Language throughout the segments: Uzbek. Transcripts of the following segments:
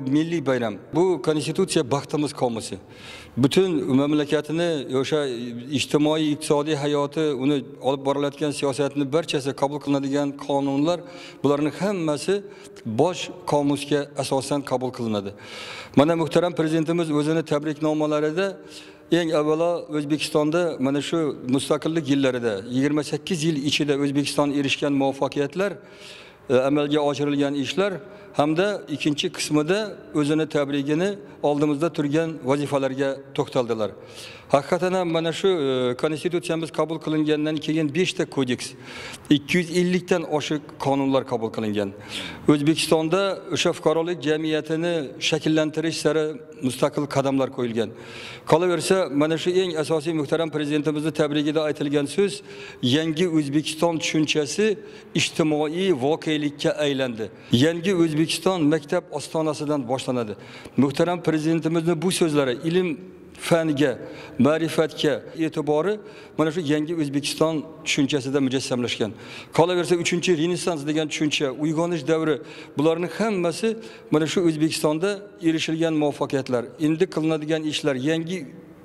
Milliy bayram. Bu konstitutsiya baxtimiz komusi Butun mamlakatini o'sha ijtimoiy iqtisodiy hayoti, uni olib borilayotgan siyosatni barchasi qabul qilinadigan qonunlar, bularning hammasi bosh qomusga asosan qabul qilinadi. Mana muhtaram prezidentimiz o'zini tabriknomalarida eng avvalo O'zbekistonda mana shu mustaqillik yillarida 28 yil ichida O'zbekiston erishgan muvaffaqiyatlar e, amalga oshirilgan ishlar hamda ikkinchi qismida o'zini tabrigini oldimizda turgan vazifalarga to'xtaldilar. Haqiqatan ham mana shu e, konstitutsiyamiz qabul qilingandan keyin 5 ta kodeks, 250 dan oshiq qonunlar qabul qilingan. O'zbekistonda o'sha fuqarolik jamiyatini shakllantirish sari mustaqil qadamlar qo'yilgan. Qolaversa, mana shu eng asosiy muhtaram prezidentimizni tabrigida aytilgan so'z yangi O'zbekiston tushunchasi ijtimoiy voqelikka aylandi. Yangi O'zbekiston maktab ostonasidan boshlanadi. Muhtaram prezidentimizning bu so'zlari ilm faniga, ma'rifatga e'tibori mana shu yangi O'zbekiston tushunchasida mujassamlashgan. Qolaversa 3-renessans degan tushuncha, uyg'onish davri bularning hammasi mana shu O'zbekistonda erishilgan muvaffaqiyatlar, endi qilinadigan ishlar, yangi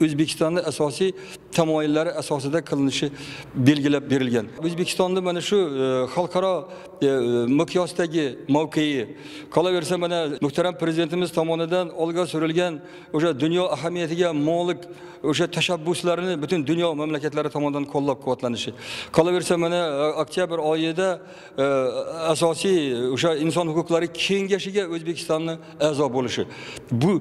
o'zbekistonni asosiy tamoyillari asosida qilinishi belgilab berilgan. O'zbekistonni mana shu e, xalqaro e, miqyosdagi mavqei, qolaversa mana muhtaram prezidentimiz tomonidan olg'a surilgan o'sha dunyo ahamiyatiga molik o'sha tashabbuslarini butun dunyo mamlakatlari tomonidan qo'llab-quvvatlanishi. Qolaversa mana e, oktyabr oyida asosiy o'sha inson huquqlari kengashiga O'zbekistonni a'zo bo'lishi. Bu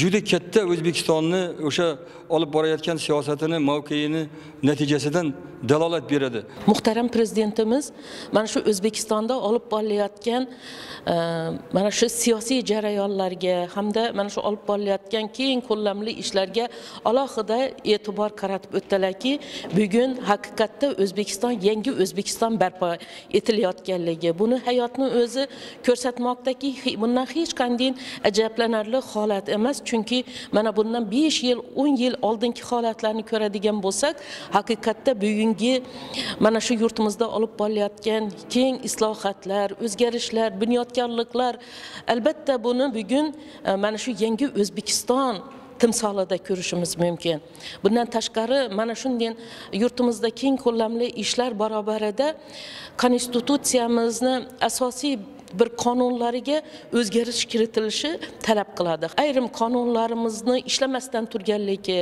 juda katta O'zbekistonni o'sha olib borayotgan siyosatini, mavqeini natijasidan dalolat beradi. muhtaram prezidentimiz mana shu o'zbekistonda olib borilayotgan e, mana shu siyosiy jarayonlarga hamda mana shu olib borilayotgan keng ko'lamli ishlarga alohida e'tibor qaratib o'tdilarki bugun haqiqatda o'zbekiston yangi o'zbekiston barpo etilayotganligi buni hayotni o'zi ko'rsatmoqdaki bundan hech qanday ajablanarli holat emas chunki mana bundan 5 yil 10 yil oldingi holatlarni ko'radigan bo'lsak haqiqatda bugungi mana shu yurtimizda olib borilayotgan keng islohotlar o'zgarishlar bunyodkorliklar albatta buni bugun e, mana shu yangi o'zbekiston timsolida ko'rishimiz mumkin. Bundan tashqari mana shunday yurtimizda keng ko'lamli ishlar barobarida konstitutsiyamizni asosiy bir qonunlariga o'zgarish kiritilishi talab qiladi ayrim qonunlarimizni ishlamasdan turganligi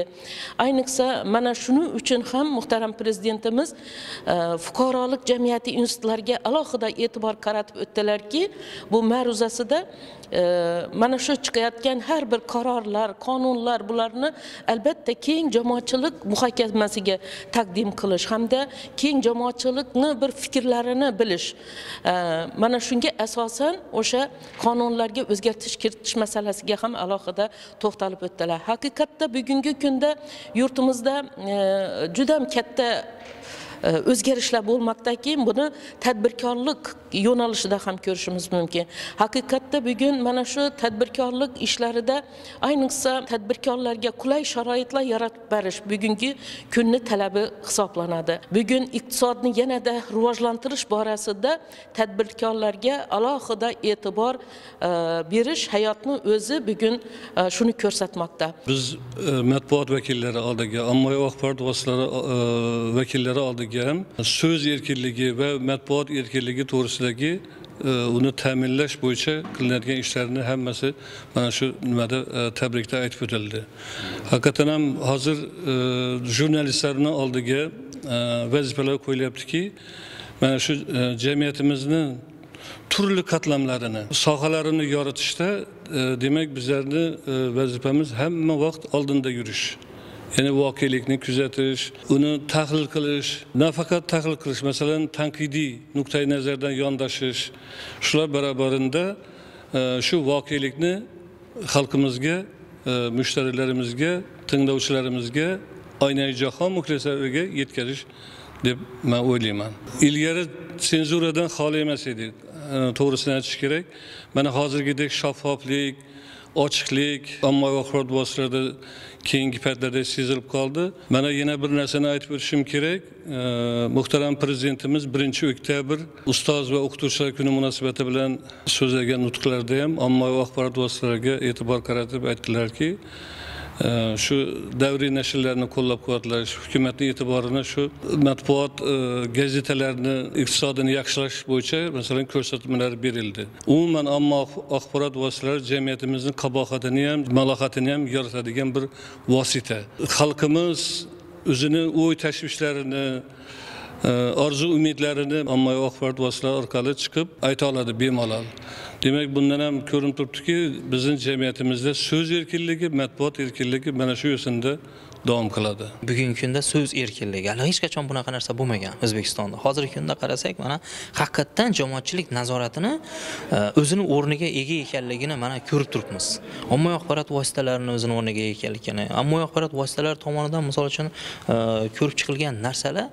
ayniqsa mana shuning uchun ham muhtaram prezidentimiz e, fuqarolik jamiyati institutlariga alohida e'tibor qaratib o'tdilarki bu ma'ruzasida e, mana shu chiqayotgan har bir qarorlar qonunlar bularni albatta keng jamoatchilik muhokamasiga taqdim qilish hamda keng jamoatchilikni bir fikrlarini bilish e, mana shunga asos asosan o'sha qonunlarga o'zgartirish kiritish masalasiga ham alohida to'xtalib o'tdilar. Haqiqatda bugungi kunda yurtimizda e, juda katta E, o'zgarishlar bo'lmoqdaki buni tadbirkorlik yo'nalishida ham ko'rishimiz mumkin. Haqiqatda bugun mana shu tadbirkorlik ishlarida ayniqsa tadbirkorlarga qulay sharoitlar yaratib berish bugungi kunni talabi hisoblanadi. Bugun iqtisodni yanada rivojlantirish borasida tadbirkorlarga alohida e'tibor e, berish hayotni o'zi bugun e, shuni ko'rsatmoqda. Biz matbuot vakillari oldiga ommaviy axborot vositalari vakillari oldiga ham so'z erkinligi va matbuot erkinligi to'g'risidagi e, uni ta'minlash bo'yicha qilinadigan ishlarni hammasi mana shu nimada e, tabrikda aytib o'tildi. Haqiqatdan ham hozir e, jurnalistlarni oldiga vazifalar qo'yilyaptiki mana shu jamiyatimizni turli qatlamlarini sohalarini yoritishda demak bizlarni vazifamiz hamma vaqt oldinda yurish. Ya'ni voqelikni kuzatish uni tahlil qilish nafaqat tahlil qilish masalan tanqidiy nuqtai nazardan yondashish shular barobarinda e, shu voqelikni xalqimizga e, mushtarilarimizga tinglovchilarimizga oynai jahon muxlislariga yetkazish deb man o'ylayman. Ilgari senzuradan xoli emas edik e, to'g'risini aytish kerak. Mana hozirgidek shaffoflik ochiqlik ommaviy axborot vositalarida keyingi paytlarda sezilib qoldi. Mana yana bir narsani aytib o'tishim kerak. E, muhtaram prezidentimiz birinchi oktyabr ustoz va o'qituvchilar kuni munosabati bilan so'zlagan nutqlarida ham ommaviy axborot vositalariga e'tibor qaratib aytdilarki shu davriy nashrlarni qo'llab quvvatlash hukumatni e'tiborini shu matbuot e, gazetalarni iqtisodini yaxshilash bo'yicha masalan ko'rsatmalar berildi. Umuman ammo axborot vositalari jamiyatimizni qabohatini ham malohatini ham yoritadigan bir vosita. Xalqimiz o'zini o'y tashvishlarini e, orzu umidlarini ommaviy axborot vositalari orqali chiqib ayta oladi bemalol. Demak bundan ham ko'rinib turibdiki bizni jamiyatimizda so'z erkinligi matbuot erkinligi mana shu yo'sinda davom qiladi. Bugungi kunda so'z erkinligi hali hech qachon bunaqa narsa bo'lmagan o'zbekistonda. Hozirgi kunda qarasak mana haqiqatdan jamoatchilik nazoratini e, o'zini o'rniga ega ekanligini mana ko'rib turibmiz. Ommaviy axborot vositalarini o'zini o'rniga ega ekanligini ommaviy axborot vositalari tomonidan misol uchun e, ko'rib chiqilgan narsalar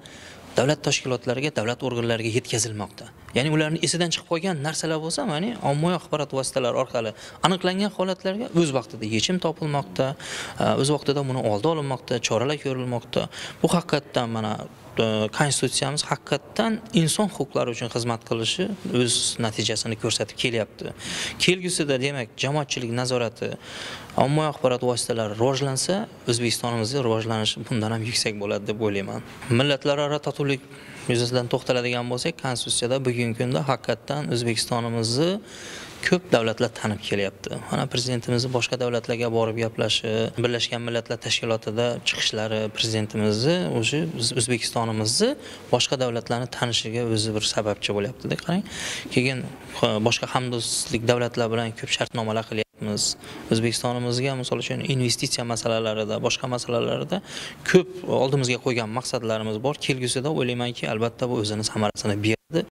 davlat tashkilotlariga davlat organlariga yetkazilmoqda. Ya'ni ularni esidan chiqib qolgan narsalar bo'lsa mana ommaviy axborot vositalari orqali aniqlangan holatlarga o'z vaqtida yechim topilmoqda e, o'z vaqtida buni oldi olinmoqda choralar ko'rilmoqda. Bu haqiqatdan mana e, konstitutsiyamiz haqiqatdan inson huquqlari uchun xizmat qilishi o'z natijasini ko'rsatib kelyapti. Kelgusida demak jamoatchilik nazorati ommaviy axborot vositalari rivojlansa o'zbekistonimizni rivojlanishi bundan ham yuksak bo'ladi deb o'ylayman. Millatlararo totuvlik yuzasidan to'xtaladigan bo'lsak konstitutsiyada bugungi kunda haqiqatdan o'zbekistonimizni ko'p davlatlar tanib kelyapti. Mana prezidentimizni boshqa davlatlarga borib gaplashi birlashgan millatlar tashkilotida chiqishlari prezidentimizni o'sha o'zbekistonimizni boshqa davlatlarni tanishiga o'zi bir sababchi bo'lyaptida qarang. Keyin e, boshqa hamdo'stlik davlatlar bilan ko'p shartnomalar qilyapti. Biz o'zbekistonimizga misol uchun investitsiya masalalarida boshqa masalalarda ko'p oldimizga qo'ygan maqsadlarimiz bor. Kelgusida o'ylaymanki albatta bu o'zini samarasini beradi.